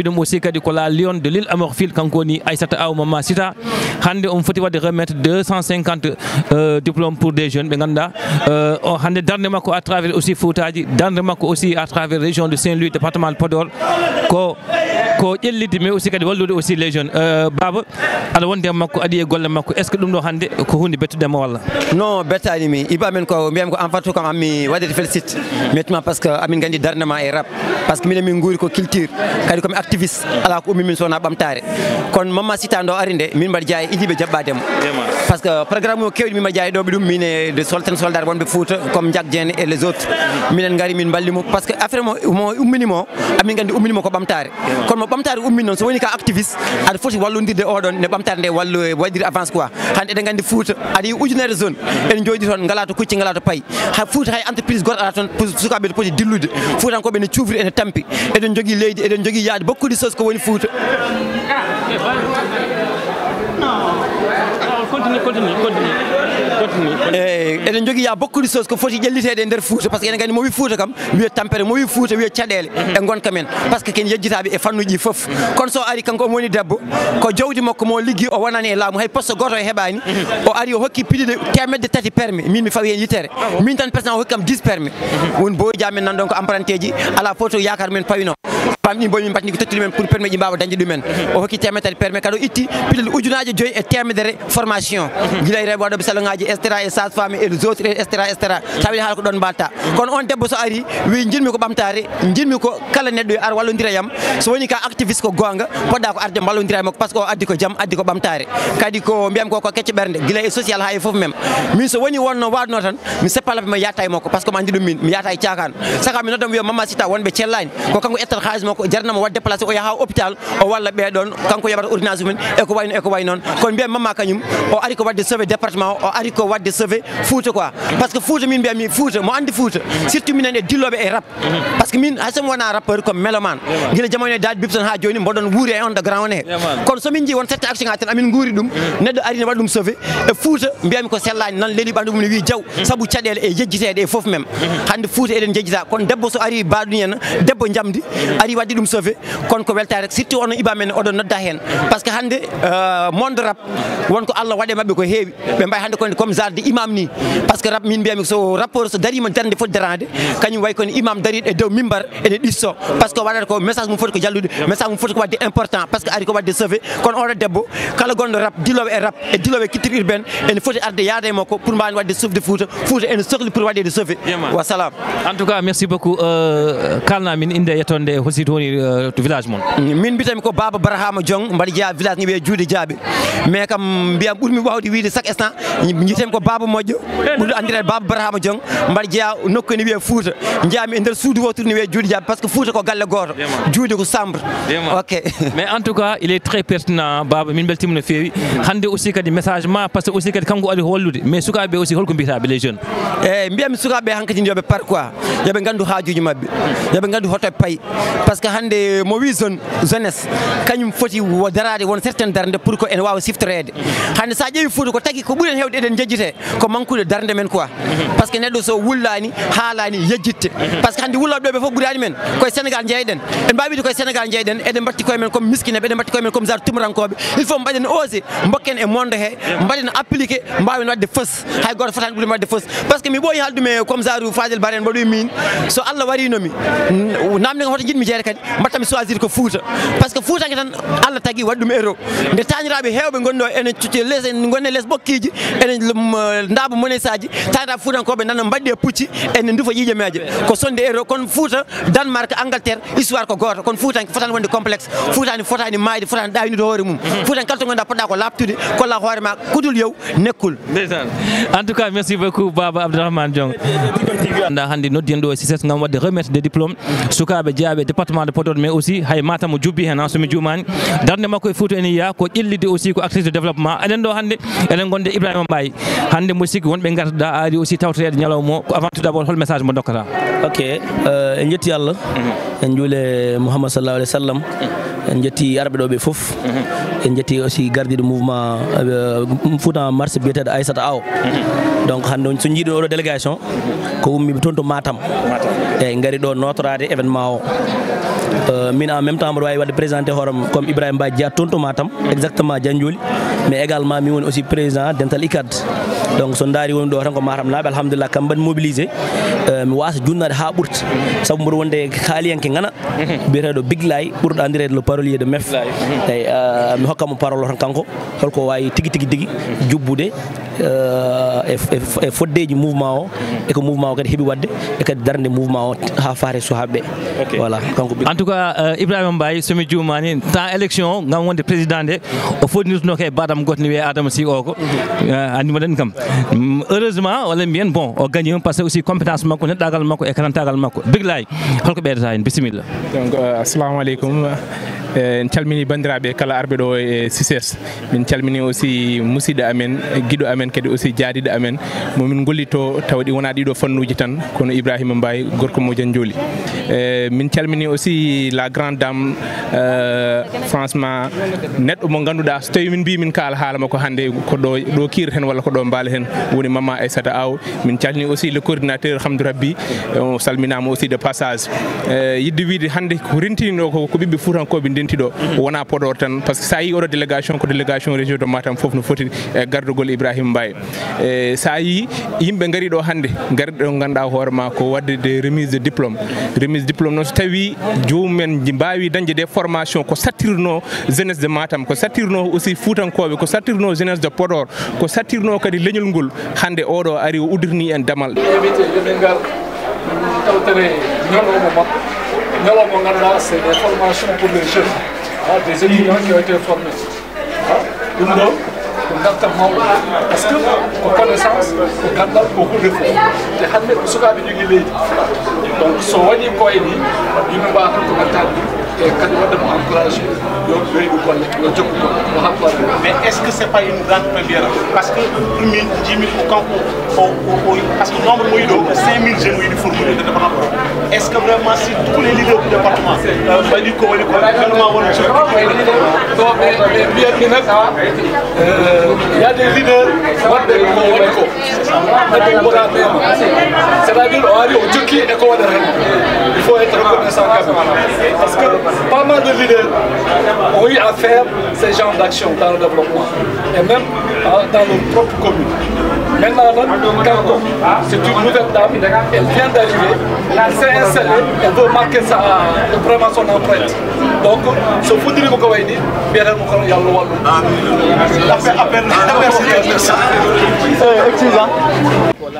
puis ɗum aussi kadi ko la lion de l'île amorphile kanko woni aissata aw mama sita. Hande on foti wadde remettre 250 euh, diplôme pour des jeunes ɓe ngannduɗa euh, o hande darde makko à travers aussi foutaji darde makko aussi à travers région de saint louis département de podor. Ko ko ƴellidde mais aussi kadi wallude aussi les jeunes. Euh, baba aɗa wondi e makko aɗi e golle makko. Est ce que ɗum ɗo hande ko hunde bettudema walla? Non bettani mi. Iba ibamen ko mbiyami ko en fattu kam ami waɗede félicite. Mettuma par ce que amin gandi darde ma e rap. Par ce que minen min guuri ko culture. Kadi komi activiste ala ko ummi min sowona ɓamtare. Kono mamma sitande o ari nde min mbaɗa jeeya e idiɓe jaɓɓademo par ce que programme o kewɗi min mbaɗa jeeya e ɗo ɓe ɗum min de solten soldare wonɓe fouta comme jak diene et les autres. Mhm. Minen gaari min ballimo par ce que affaire mo mo umminimo amin gandi umminimo ko ɓamtare. Kono mo ɓamtare ummin noon so woni ka activiste aɗa foti wallodirde oɗon ne ɓamtare nde wallu e waɗiri avance quoi. Hande eɗen gandi fouta aɗa yi ujunere zone. Mhm. Ene jooɗi toon ngala to kucci ngala to paayi ha fouta hay entreprise goɗɗo ala toon sukaɓe to poti dillude. Foutankoɓe ne cuufri ene tampi. Eɗen jogui leydi eɗen jogui yaade beaucoup hakkude sosko woni fouta continue continue continue. eyi eɗen jogui ya beaucoup de choses ko foti ƴellitede e nder fouta par ce que enen gandi mo wi fouta kam wiye tampere mo wi fouta wiye caɗele e gonka men par ce que ken yejjitaɓe e fannuji foof kono so ari kanko omo woni debbo ko jawdi makko mo liggui o wonani e laamu hay poste goto e heɓani o ari o hokki piɗiɗe temedde tati permis min mi fawi hen yitere. Min tan président o hokki kam 10 permis. Woni boyi jamin nan ɗon ko emprunté ji ala fof yakar men pawino pamɗi boyi min mbatni ko tottiri men pour permis ji mbawa dañde ɗumen o hokki temedde tati permis kadi o itti piɗel ujunaji joyyi e temedere formation. Guila e reɓe waɗoɓe salon ngaji extra e sage femme et les autres et etc extra tawi haala ko ɗon mbatta kono on debbo so ari wi jinmi ko ɓamtare jinmi ko kala neɗɗo ar wallodira yam so woni ka activiste ko gonga poɗɗa ko arde ballodira e makko par ce que o addi ko jaam addi ko ɓamtare kadi ko mbiyami ko ko kecce ɓerde guila e social ha e foof même min so woni wonno wadno tan mi seppalaɓe mi yatta e makko par ce que mi andi ɗum min mi yata e cakan saka mi noddam wiya mama sita wonɓe cellani ko kanko ettat haalis makko jarnamo wadde déplacé o yaha hôpital o walla ɓeɗon kanko yoɓata ordonnance mumen eko wayno eko way noon. Kono mbiyami mama kañum o ari ko wadde sauvé département o ari ɓuuri ko wadde sauvé fouta quoi. Par ce que fouta min mbiyami fouta mo andi fouta surtout minen e dilloɓe e rap. Par ce que min haysomi wona rappeur comme mélomane guila jamano e dadi bibson ha joni mboɗon wuuri e underground he kono somin jii won sette action ha tan amin guuri ɗum. Mm. Neɗɗo ari ne waɗa ɗum sauvé e fouta mbiyami ko sellani nan leeli ɓandu mum ne wi jaw. Mm. Saabu caɗele e jejjitede e foof même mm. hande fouta eɗen jejjita kono debbo so ari baɗum henna debbo jamdi ari wadde ɗum sauvé kono ko weltare surtout ono iba men oɗon nodda hen par ce que hande euh, monde rap wonko allah waɗe mabɓe ko heewi. Ɓe mbawi hande kone comme genre de imam ni. Par ce que min mbiyami so rapport so darima darde foti darade. Kañum way kono imam dariɗo e dow mimbar ene ɗisso. Par ce que waɗata ko message mum foti ko jallude message mum foti ko wadde important. Par ce que ari ko wadde sauvé kono oɗo debbo kala gonɗo rap dilowo e rap e dilowo e kittir urbaine ene foti arde yaade e makko pour mbawani wadde sufde fouta fouta ene sohli pour waɗede sauvé wa salam. En tout cas merci beaucoup. Euh, Kalnamin inde yettonde hosi to woni euh, to village moon mm, min mbitami ko baba barahama diong mbaɗa jeeya village ne wiye juuɗe jaaɓe mais kam mbiyam ɓuurmi wawde wiide chaque instant jiitemi ko baba moƴƴo. Ɓurɗo andirede baba barahama diong mbaɗa jeeya nokku ene wiye fouta. Jeeyami e nder suudu wotur ne wiye juuɗe jaabi par ce que fouta ko galle goto. Juuɗe ko chambre ok. Mais en tout cas il est très pertinent baba min beltima no feewi. Hande aussi kadi message ma par ce que aussi kadi kanko ari hollude. Mais sukaɓeɓe aussi holko mbiyataɓe les jeunes. Eyyi mbiyami sukaɓeɓe hankkadi yoɓe par quoi? Yooɓe gandu haajuji mabɓe. Yooɓe gandu hotoɓe payi par ce que hande mo wi zone jeunesse kañum foti darade won certaine darde pour que ene wawa siftorede hande sa ƴeewi fouta ko tagui ko ɓuuren hen hewde eɗen jejjite ko manqueude darde men quoi. Par ce que neɗɗo so wullani haalani yejjitte par ce que hande wullaɓe ɗo ɓe foof ɓuurani men koye sénégal jeyɗen en mbawide wide koye sénégal jeyɗen eɗen batti koye men comme miskineɓe eɗen batti koye men comme genre tumurankoɓe il faut mbaɗen osé mbokken e monde he mbaɗen appliqué mbawen wadde fos hay goto fotani ɓuuri wadde fos par ce que mi ɓooyi haaldume comme genre fadel baren mbaɗoy min so allah warinomi namde kam hoto jiɗmi jeere kadi. Mbattami choisir ko fouta. Par ce que fuutanke tan allah tagui waɗi ɗum héros nde tañiraɓe hewɓe gonɗo ene les gonne les ɓokkiji ene ndaaba monesaji tata fuutankoɓe nana mbaɗɗi e pucci ene dufa ƴiƴameje ko sonde ero kono fouta danemark angleterre histoire ko goto. Kono fuutanke fotani wonde complexe. Fuutani fotani mayde fotani ɗawinude hoore mum. Mm-hmm. Fuutani kala to gonɗa poɗɗa ko labtude kolla hoore ma kudul yow nekkul. Ndeysan en tout cas merci beaucoup baba abdourahmane diong. Anda hannde noddihen ɗo e sises gam wadde remettre des diplômes sukaɓe jeeyaɓe département de podor mais aussi hay matamo jubbi hen an somi jumani darde makko e fouto ene yiya ko ƴillide aussi ko actrice de développement. Eɗen ɗo hannde eɗen gonde ibrahima mbaye. hannde mbo sikki wonɓe gartuɗa aari aussi tawtorede ñalawma o ko avant tout d' abord hol message mo dokkata ok eh, en jetti allah mhm. en juule mouhammad sallahu alih w sallam. Mhm. En jetti arɓe ɗo ɓe fof. Mhm. En jetti aussi gardiɗo mouvement eh, fouta marché biyeteɗo aissata aw. Donc hannde so jiiɗo oɗo délégation ko ummiɓe toon to matam. Eyyi gaari ɗo notorade événement o. min en même temps mboɗo wawi wadde présenté hooram comme ibrahima mbaji jeeya toon to matam exactement diandioli mais également mi woni aussi président dental icad donc so daari woni ɗo tan ko matam naaɓe alhamdulillah kam mbaɗi mobilisé mi wasa junnade ha ɓurta saabu mboɗo wonde kaaliyanke ngana biyeteɗo big lay ɓurɗo andirede le parolier de mef. Eyi mi hokkamo parole o tan kanko holko wawi tigui tigui tigui jubbude e foddeji mouvement o eko mouvement o kadi heeɓi wadde e kadi darde mouvement o ha faate suhaɓeɓe voilà kanko tout cas ibrahima mbaye somi jumani temps élection gam wonde président nde o fotinirtuno ke badam goto ne wiye adama sy o ko andimoɗen kam heureusement walla mbiyen bon o gagni par ce que aussi compétence makko neɗɗagal makko e karantagal makko big lay holko ɓeydata hen bisimilla donc assalamu aleykum Eh, en calmini bandiraɓe kala arɓe ɗo e sises min calmini aussi musidɗo amen guiɗo amen kadi aussi jaadiɗo amen. Momin gollito tawa ɗi wona ɗiɗo fannuji tan kono ibrahima mbaye gorko mojan jooli. Eh, min calmini aussi la grande dame eh, franchement neɗɗo mo ganduɗa so tawi min mbi min kaala haala makko hannde ko ɗo ɗo kiir hen walla ko ɗo mbaala hen woni mama aissata aw. Min calmini aussi le coordinateur hamdou rabbi o salminama aussi de passage. Yidde wiide hannde ko rentiniɗo ko ɓiɓɓe fuutankoɓe ndentiɗo wona podor tan par ce que sa yi oɗo délégation ko délégation région de matam foof no foti e gardogol ibrahima mbaye. E sa yi yimɓe gaari ɗo hannde gaari ɗo ganduɗa hoorema ko wadde de remise de diplôme. Remise diplôme noon so tawi jomumen mbawi dañde des formation ko sattirno jeunesse de matam ko sattirno aussi fuutankoɓe ko sattirno jeunesse de podor ko sattirno kadi leñol ngol. Hannde oɗo ari o udirni en damal. Taw tawtere ñoɗomo makko. Nelaw mon Allah, c'est des formations pour les jeunes, ah, des étudiants qui ont été formés. ah lu mu doon pour gàttal Maodo parce que pour connaissance pour gàttal kooku defoo te xam ne su kaa bi ñu ngi léegi. Donc soo wàññi koy nii ñu wadde mo encouragé yo ɓeydu golle yo jokku golle yo haɓɓade Mais est-ce que c'est pas une grande première? Parce que pour nous, 10 000 au camp, au, au, au, parce que le nombre de 5 000 jeunes qui formés de département. Est-ce que vraiment si tous les leaders du département, Bali Ko, Bali Ko, vraiment on Donc, mais, mais bien que nag, euh, il y a des leaders wadde ko waɗi ko. Neɗɗo ummoɗa ɓeema c'est à dire o ari o jokki e ko waɗata hen il faut être reconnaissant quand même. Parce que pas mal de leaders ont eu à faire ces genres d'action dans le développement et même euh, dans nos propres communes. Maintenant, c'est une nouvelle dame, elle vient d'arriver, elle s'est installée, elle veut marquer sa, vraiment son empreinte. Donc, ce foudre que vous avez bien sûr, il y a le Appel, appel, merci.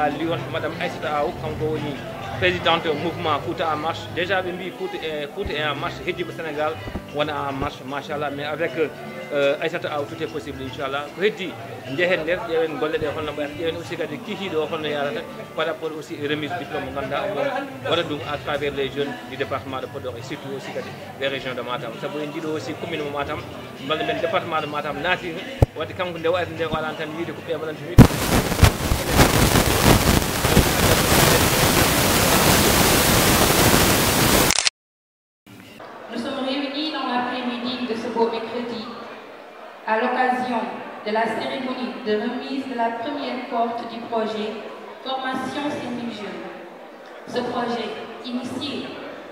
la lion madame aissata aw kanko woni présidente mouvement fouta en marche. Déjà ɓe mbi fouta e fouta en marche heddiɓe sénégal wona en marche machallah mais avec euh, aissata aw tout est possible inchallah ko heddi jehen nder ƴeewen golle ɗe holno ɓayata ƴeewen aussi kadi kihiɗo holno yarata par rapport aussi remise diplôme mo ganduɗa omo waɗa ɗum à travers les jeunes du département de podor et surtout aussi kadi les régions de matam. Saabu en jiiɗo aussi commune mo matam balle men département de matam naati wadde kanko nde waɗi nde waɗani tan wiide ko ɓeɓanantumi Nous sommes réunis dans mercredi à l'occasion de la cérémonie de remise de la première porte du projet Formation Sénile Jeunes. Ce projet, initié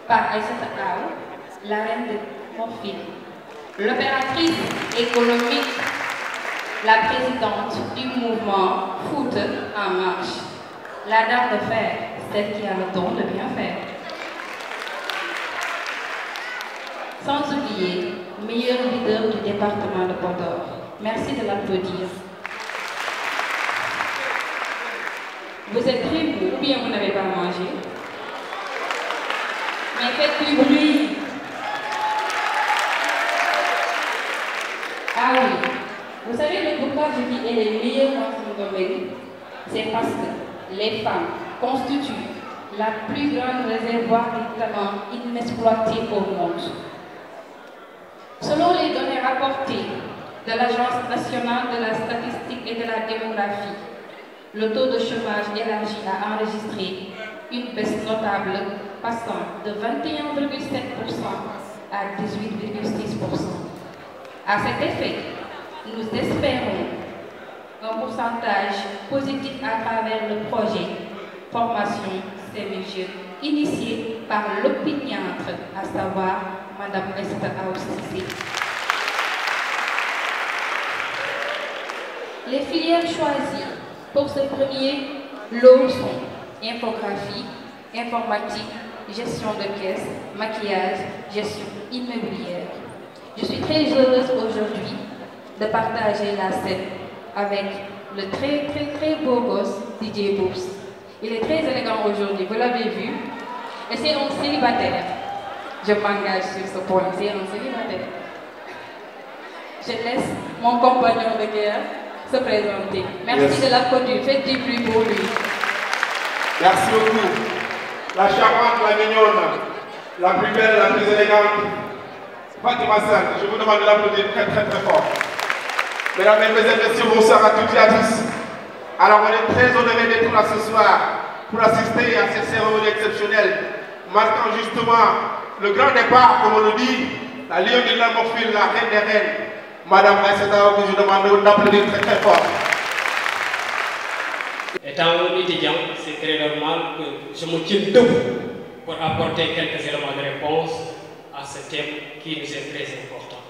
par Aïssata Aou, la reine de Morphine, l'opératrice économique, la présidente du mouvement Foot en marche, la dame de fer, celle qui a le don de bien faire. Sans oublier, meilleur leader du département de Podor. Merci de l'applaudir. Vous êtes très beau ou bien vous n'avez pas mangé Mais faites du bruit. Ah oui, vous savez le pourquoi je dis elle est meilleure dans son domaine? C'est parce que les femmes constituent la plus grande réservoir de talents inexploités au monde. Selon les données rapportées de l'Agence nationale de la statistique et de la démographie, le taux de chômage élargi a enregistré une baisse notable passant de 21,7% à 18,6%. À cet effet, nous espérons un pourcentage positif à travers le projet Formation Jeunes initié par l'opiniâtre, à savoir Madame Esther Aoussissé. Les filières choisies pour ce premier lot sont infographie, informatique, gestion de caisse, maquillage, gestion immobilière. Je suis très heureuse aujourd'hui de partager la scène avec le très très très beau gosse DJ Boops. Il est très élégant aujourd'hui, vous l'avez vu. Et c'est un célibataire. Je m'engage sur ce point, c'est un célibataire. Je laisse mon compagnon de guerre se présenter. Merci Yes. de l'applaudir, faites du bruit pour lui. Merci beaucoup. La charmante, la mignonne, la plus belle, la plus élégante, Fatima Sall, je vous demande de l'applaudir très très très fort. Mesdames et messieurs, bonsoir à toutes et à tous. Alors on est très honorés d'être là ce soir pour assister à cette cérémonie exceptionnelle, marquant justement le grand départ, comme on le dit, la lionne de la morphine, la reine des reines, Madame Aïssata, que je demande d'applaudir très très fort. Étant étudiant, c'est très normal que je me tienne debout pour apporter quelques éléments de réponse à ce thème qui nous est très important.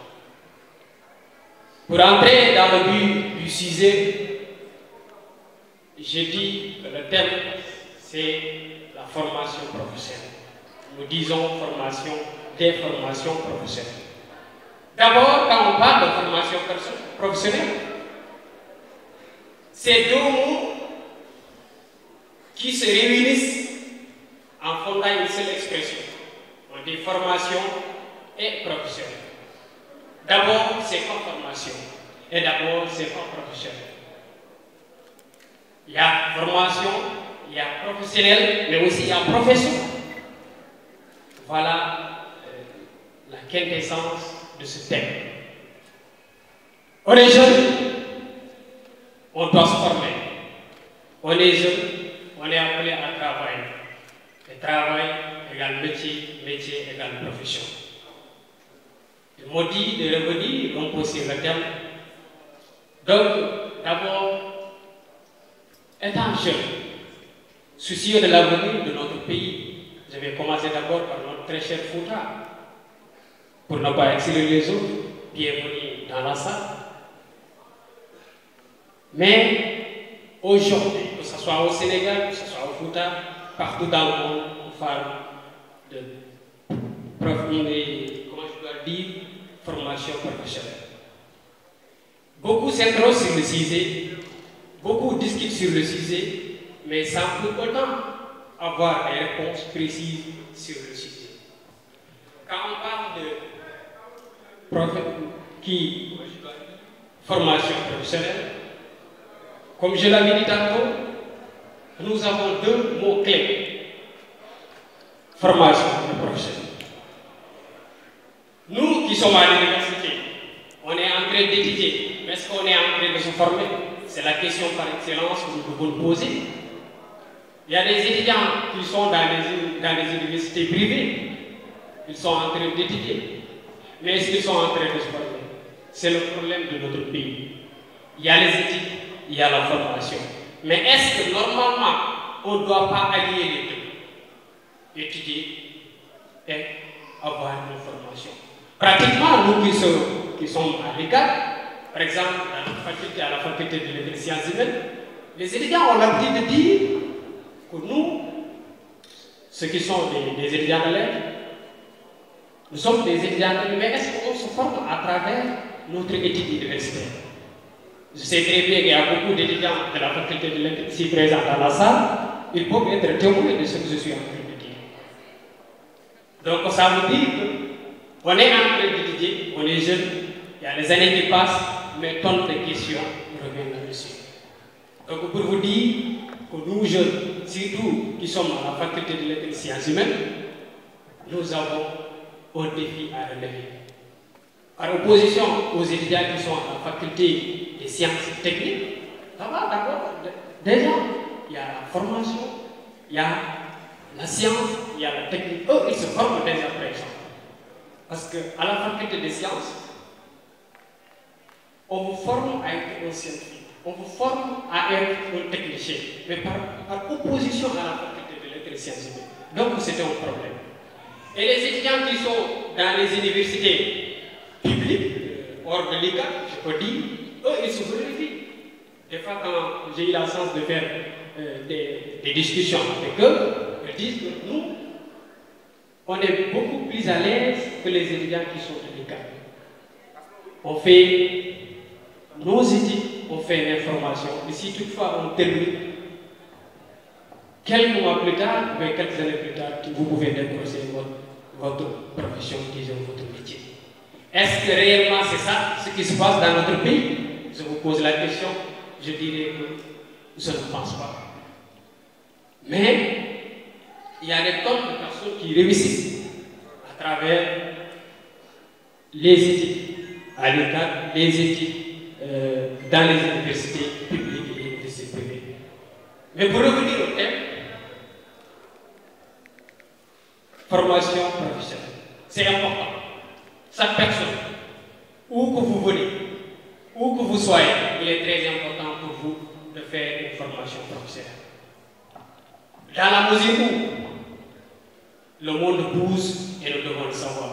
Pour entrer dans le but du sujet, j'ai dit que le thème, c'est la formation professionnelle. Nous disons formation, des formations professionnelles. D'abord, quand on parle de formation professionnelle, c'est deux mots qui se réunissent en fondant une seule expression. On dit formation et professionnel. D'abord, c'est quoi formation Et d'abord, c'est quoi professionnel Il y a formation, il y a professionnel, mais aussi il y a profession. Voilà euh, la quintessence de ce thème. On est jeune, on doit se former. On est jeune, on est appelé à travailler. Et travail égale métier, métier égale profession. Il m'a dit de revenir un peu sur le thème. Donc, d'abord, étant jeune, soucieux de l'avenir de notre pays, je vais commencer d'abord par très cher Fouta. Pour ne pas exceller les autres, bienvenue dans la salle. Mais aujourd'hui, que ce soit au Sénégal, que ce soit au Fouta, partout dans le monde, on parle de- comment je dois dire, formation professionnelle. Beaucoup s'interrogent sur le sujet, beaucoup discutent sur le sujet, mais sans pour autant avoir des réponses précises sur le sujet. Quand on parle de formation professionnelle, comme je l'avais dit tantôt, nous avons deux mots clés. Formation et professionnel. Nous qui sommes à l'université, on est en train d'étudier, mais est-ce qu'on est en train de se former? C'est la question par excellence que nous devons nous poser. Il y a des étudiants qui sont dans les universités privées, ils sont en train d'étudier, mais est-ce qu'ils sont en train de se former? C'est le problème de notre pays. Il y a les études, il y a la formation. Mais est-ce que normalement, on ne doit pas allier les deux? Étudier et avoir une formation. Pratiquement, nous qui sommes, qui à l'écart, par exemple, à, notre faculté, à la faculté de sciences humaines, les étudiants ont l'habitude de dire que nous, ceux qui sont des, étudiants de lettres, nous sommes des étudiants mais est-ce qu'on se forme à travers notre étude universitaire? Je sais très bien qu'il y a beaucoup d'étudiants de la faculté de lettres ici présents dans la salle. Ils peuvent être témoins de ce que je suis en train de dire. Donc ça veut dire qu'on est en train d'étudier, on est jeune, il y a les années qui passent, mais tonnes de questions reviennent là-dessus. Donc pour vous dire que nous jeunes, surtout qui sommes à la faculté de et sciences humaines, nous avons un défi à relever. Par opposition aux étudiants qui sont à la faculté des sciences techniques, ça va d'abord. Déjà, il y a la formation, il y a la science, il y a la technique. Eux, ils se forment déjà présents. Parce qu'à la faculté des sciences, on vous forme à être un scientifique, on vous forme à être un technicien, mais par, par opposition à la faculté de lettres et sciences humaines. Donc, c'était un problème. Et les étudiants qui sont dans les universités publiques, hors de l'ICA, je peux dire, eux, ils se vérifient. Des fois, quand j'ai eu la chance de faire euh, des, discussions avec eux, ils disent que nous, on est beaucoup plus à l'aise que les étudiants qui sont de l'ICA. On fait nos études, on fait une information, et si toutefois on termine, quelques mois plus tard, ou quelques années plus tard, vous pouvez décrocher votre, profession, votre métier. Est-ce que réellement c'est ça ce qui se passe dans notre pays? Je vous pose la question, je dirais que je ne pense pas. Mais il y a des tonnes de personnes qui réussissent à travers les études à l'état, les études euh, dans les universités publiques et les universités privées. Mais pour revenir au thème, formation professionnelle, c'est important. Chaque personne, où que vous venez, où que vous soyez, il est très important pour vous de faire une formation professionnelle. Dans la mesure où le monde bouge et nous devons le savoir.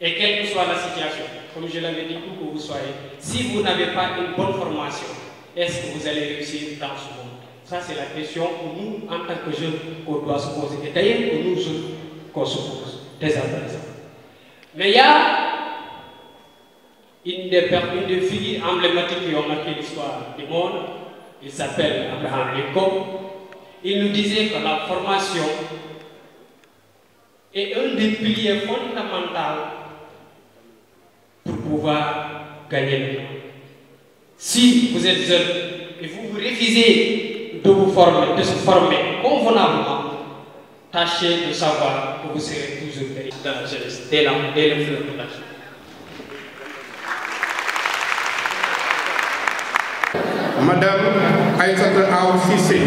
Et quelle que soit la situation, comme je l'avais dit, où que vous soyez, si vous n'avez pas une bonne formation, est-ce que vous allez réussir dans ce monde? Ça, c'est la question que nous, en tant que jeunes, qu'on doit se poser. Et d'ailleurs, que nous, jeunes, Mais il y a une des, une des figures emblématiques qui ont marqué l'histoire du monde. Il s'appelle Abraham Lincoln. Il nous disait que la formation est un des piliers fondamentaux pour pouvoir gagner le monde. Si vous êtes jeune et vous vous refusez de vous former, de se former convenablement, tâchez de savoir que vous serez toujours dans la jeunesse, dès, la, dès le fleur de l'âge. Madame Aïssata Aou Sissé,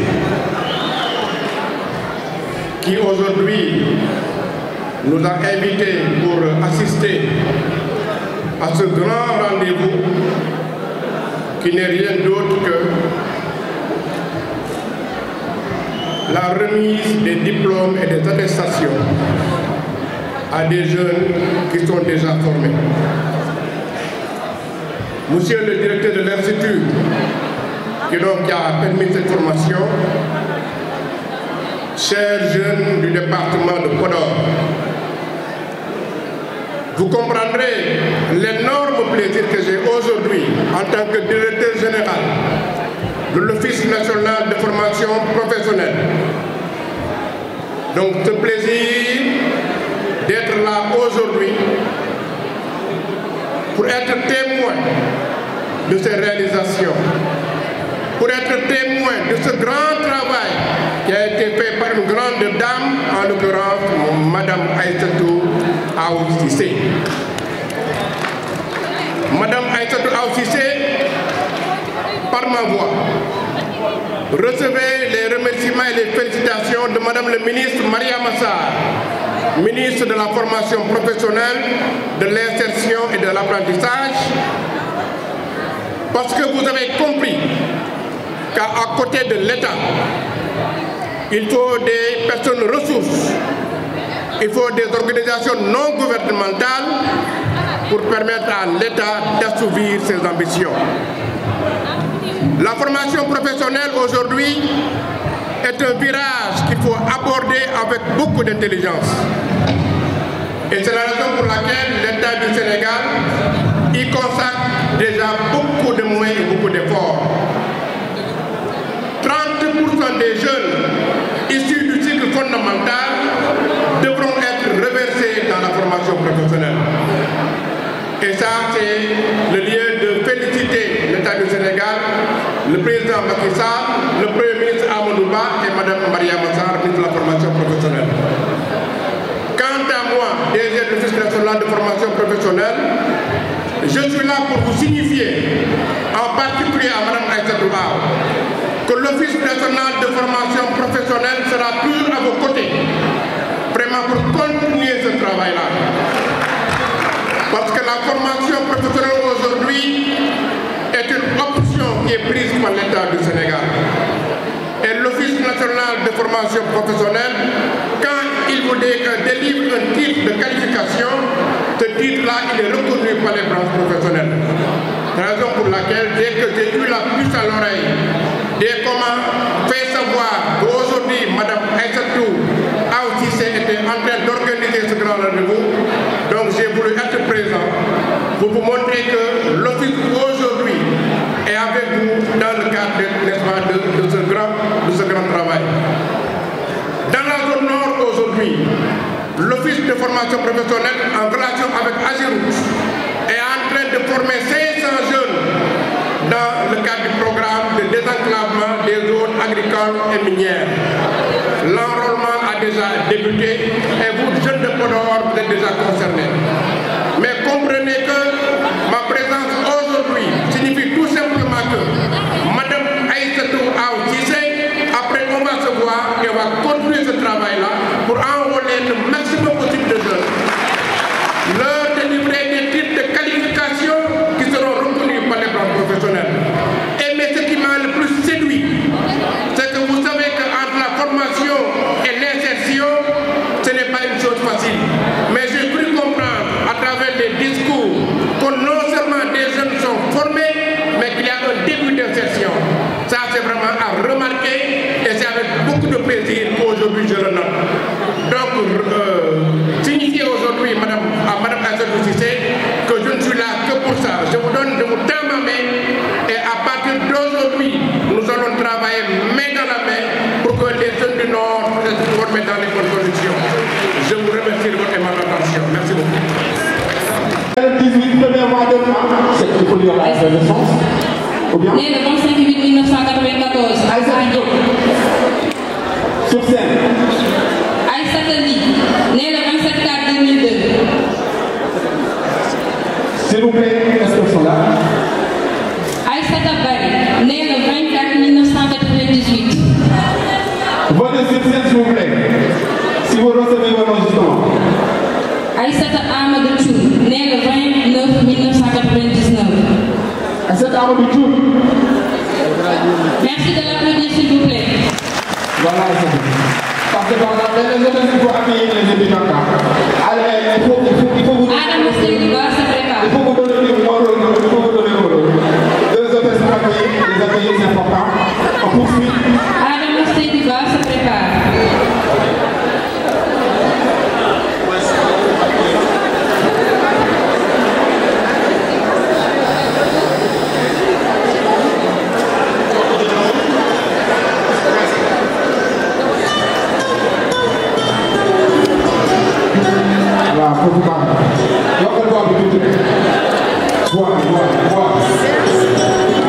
qui aujourd'hui nous a invités pour assister à ce grand rendez-vous qui n'est rien d'autre que la remise des diplômes et des attestations à des jeunes qui sont déjà formés. Monsieur le directeur de l'Institut, qui donc a permis cette formation, chers jeunes du département de Podor, vous comprendrez l'énorme plaisir que j'ai aujourd'hui en tant que directeur général de l'Office national de formation professionnelle. Donc ce plaisir d'être là aujourd'hui pour être témoin de ces réalisations, pour être témoin de ce grand travail qui a été fait par une grande dame, en l'occurrence Madame Aïssatou Aoussissé. Madame Aïssatou Aoussissé, par ma voix, recevez les remerciements et les félicitations de Madame le ministre Maria Massar, ministre de la formation professionnelle, de l'insertion et de l'apprentissage, parce que vous avez compris qu'à côté de l'État, il faut des personnes ressources, il faut des organisations non gouvernementales pour permettre à l'État d'assouvir ses ambitions. La formation professionnelle aujourd'hui est un virage qu'il faut aborder avec beaucoup d'intelligence. Et c'est la raison pour laquelle l'État du Sénégal y consacre déjà beaucoup de moyens et beaucoup d'efforts. 30% des jeunes issus du cycle fondamental devront être reversés dans la formation professionnelle. Et ça, c'est le lieu de l'État du Sénégal, le président Macky le Premier ministre Amadou et Mme Maria Massar, ministre de la formation professionnelle. Quant à moi, DG de l'Office national de formation professionnelle, je suis là pour vous signifier, en particulier à Mme Aïssatou que l'Office national de formation professionnelle sera toujours à vos côtés, vraiment pour continuer ce travail-là. Parce que la formation professionnelle aujourd'hui est une option qui est prise par l'État du Sénégal. Et l'Office national de formation professionnelle, quand il vous délivre un titre de qualification, ce titre-là, il est reconnu par les branches professionnelles. Raison pour laquelle, dès que j'ai eu la puce à l'oreille, dès comment faire savoir qu'aujourd'hui, Madame Aïssatou a aussi été en train d'organiser ce grand rendez-vous, donc j'ai voulu être présent pour vous montrer que l'Office aujourd'hui et avec vous dans le cadre de, de, ce, grand, de travail. Dans la zone nord aujourd'hui, l'Office de formation professionnelle en relation avec Agiroute est en train de former 500 jeunes dans le cadre du programme de désenclavement des zones agricoles et minières. L'enrôlement a déjà débuté et vous, jeunes de Podor, vous êtes déjà concernés. Mais comprenez que ma Koukoubana. L'homme doit habiter. Bois, bois.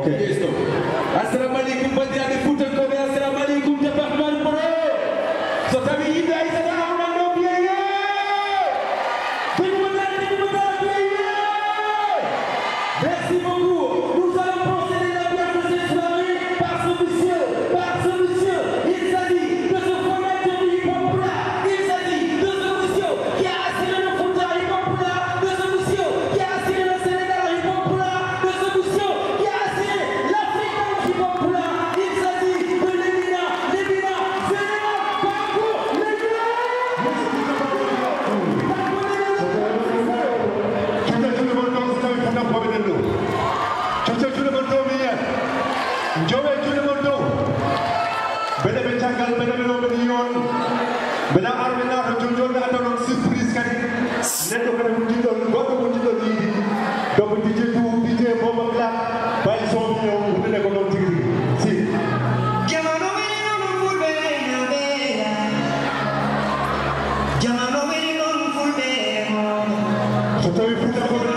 Okay. okay. Assalamualaikum Estoy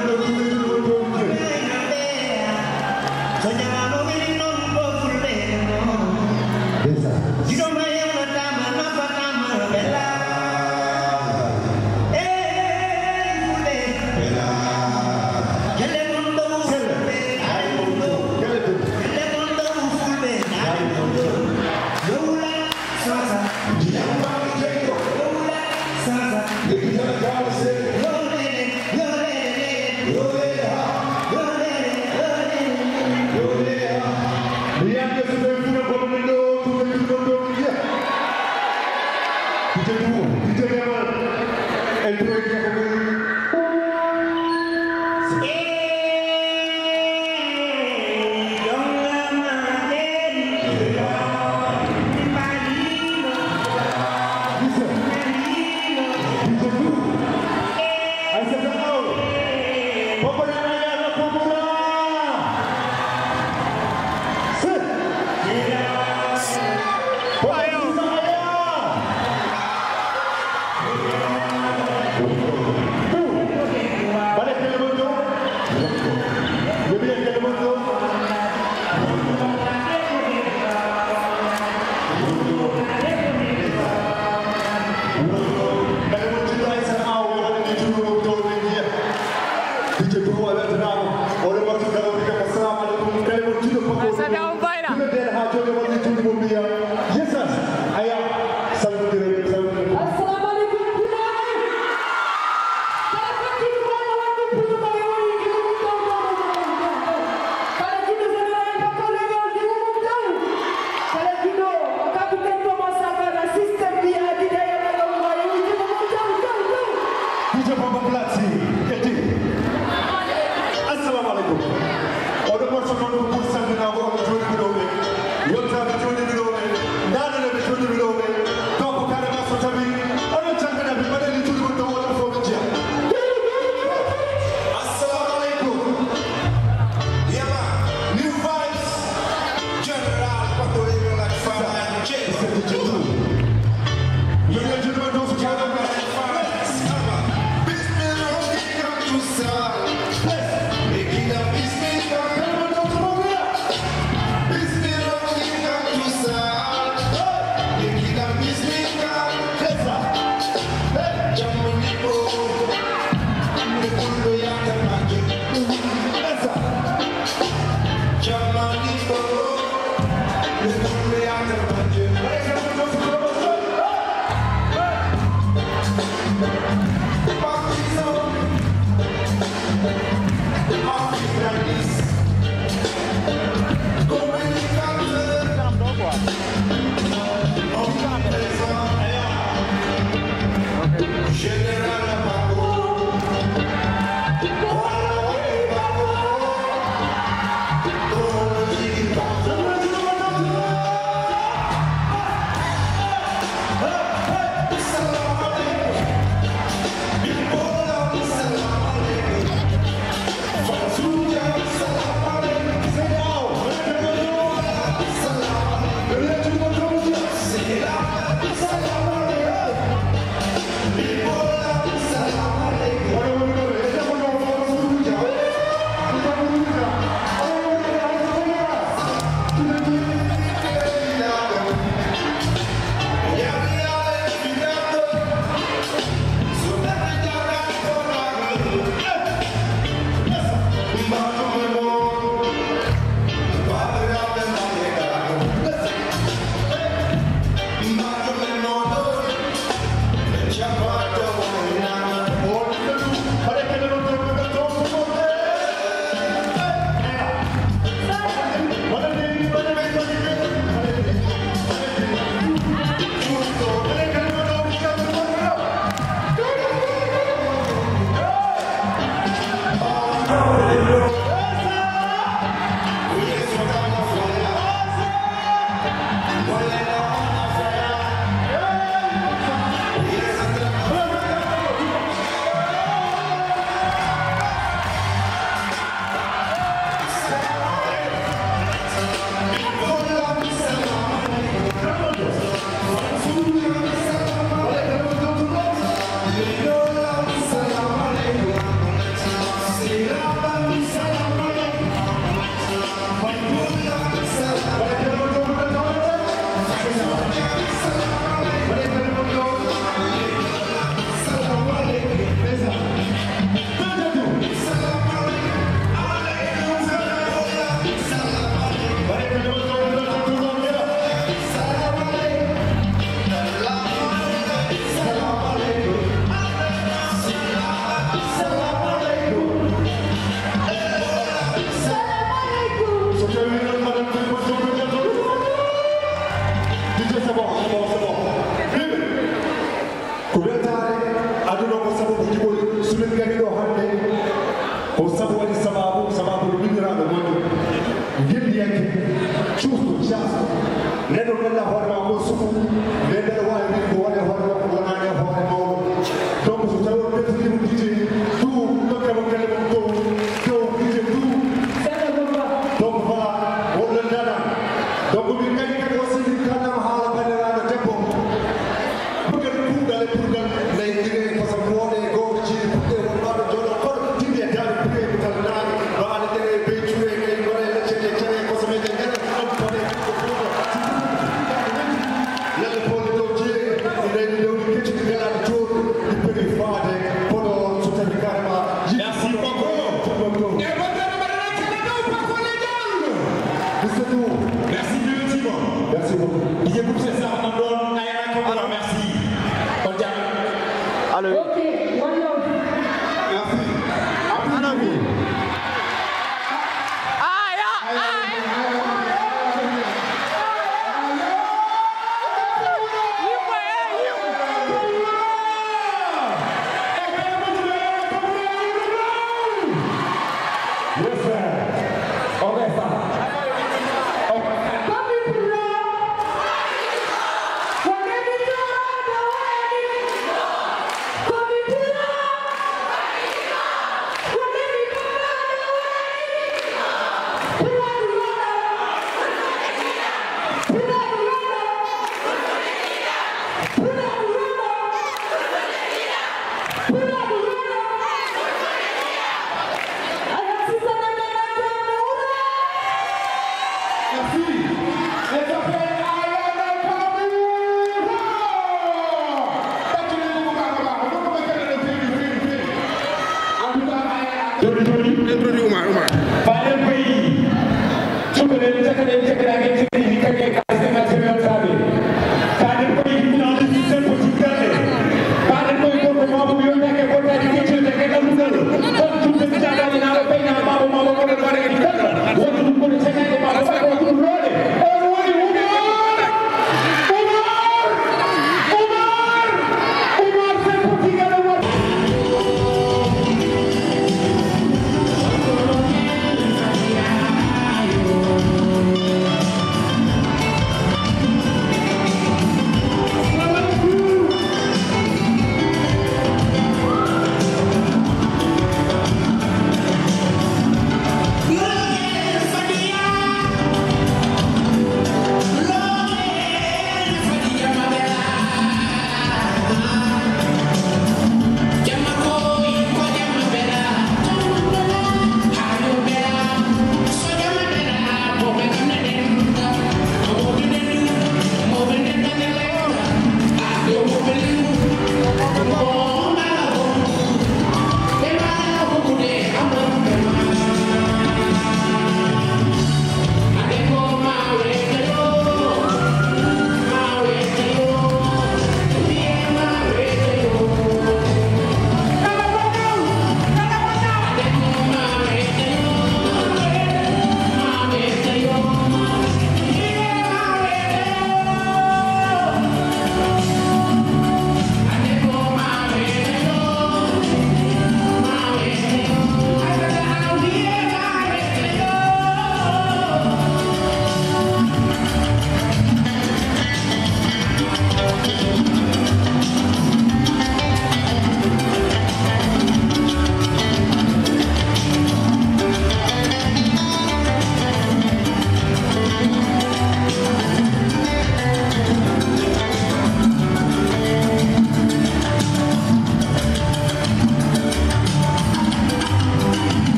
Kita ni, kita ni, kita ni, kita ni, kita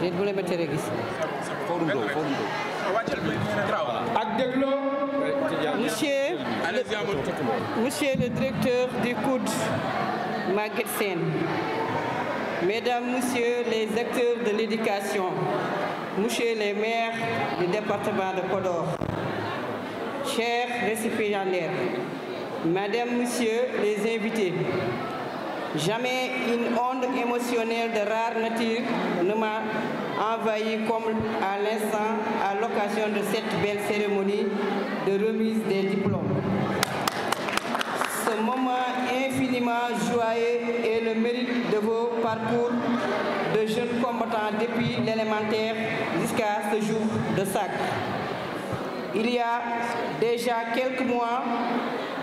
déet bu leen ma tere gis. ak dégloo Monsieur, le, monsieur le directeur du COUD, Maguette Sène, Mesdames, Messieurs les acteurs de l'éducation, Monsieur les maires du département de Podor, chers récipiendaires, Madame, Monsieur les invités, Jamais une onde émotionnelle de rare nature ne m'a envahi comme à l'instant à l'occasion de cette belle cérémonie de remise des diplômes. Ce moment infiniment joyeux est le mérite de vos parcours de jeunes combattants depuis l'élémentaire jusqu'à ce jour de sac. Il y a déjà quelques mois,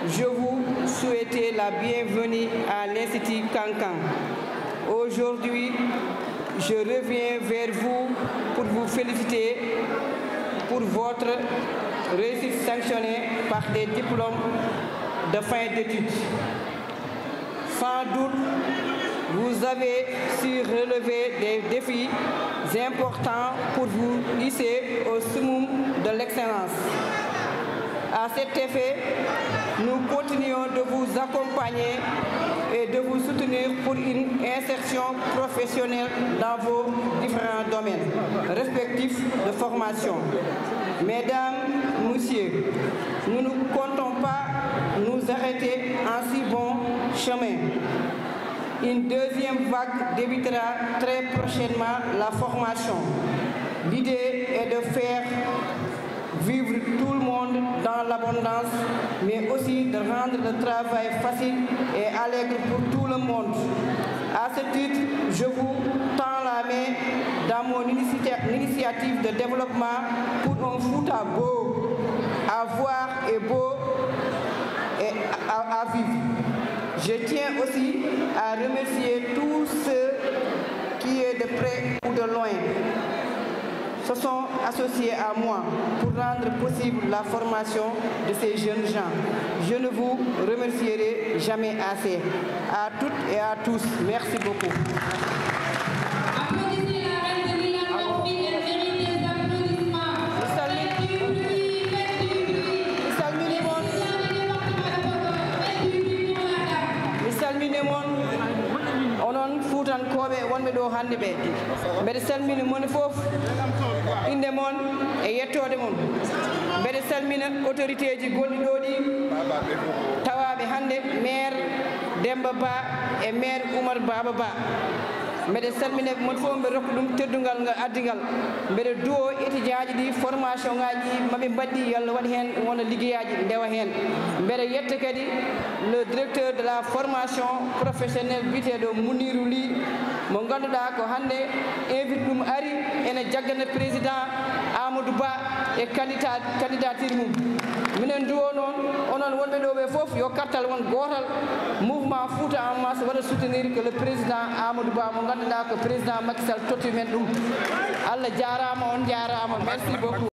je vous souhaitais la bienvenue à l'Institut Cancan. Aujourd'hui, je reviens vers vous pour vous féliciter pour votre réussite sanctionnée par des diplômes de fin d'études. Sans doute, vous avez su relever des défis importants pour vous hisser au summum de l'excellence. À cet effet, nous continuons de vous accompagner et de vous soutenir pour une insertion professionnelle dans vos différents domaines respectifs de formation. Mesdames, Messieurs, nous ne comptons pas nous arrêter en si bon chemin. Une deuxième vague débutera très prochainement la formation. L'idée est de faire vivre tout le monde dans l'abondance, mais aussi de rendre le travail facile et allègre pour tout le monde. À ce titre, je vous tends la main dans mon initiative de développement pour un foot à beau, à voir et beau et à, vivre. Je tiens aussi à remercier tous ceux qui, de près ou de loin, se sont associés à moi pour rendre possible la formation de ces jeunes gens. Je ne vous remercierai jamais assez. À toutes et à tous, merci beaucoup. Onon fuutankoɓe wonɓe ɗo hannde ɓe mbeɗa moni fof inde moon e yettode mum mbeɗe salmina autorité ji gonɗi ɗo ɗi tawaɓe hannde maire demba ba e maire oumar baba ba. mbeɗe salmina mon fof mbeɗa rokka ɗum teddugal ngal addigal mbeɗa duwo étudiant ji ɗi formation ngaji maɓe mbaɗɗi yo allah waɗi hen wona liggeyaji ndewa hen. Mbeɗa yetta kadi le directeur de la formation professionnel biteɗo mouniru li mo ganduɗa ko hande invite ɗum ari ene jaggana président amadou ba e candidat candidature mum. Minen duwo noon onon wonɓe ɗo ɓe foof yo kartal won gotal. Mouvement fouta en masse waɗa soutenir que le président amadou ba mo ganduɗa ko président makisal totti men ɗum. Allah jarama on jarama. Merci beaucoup.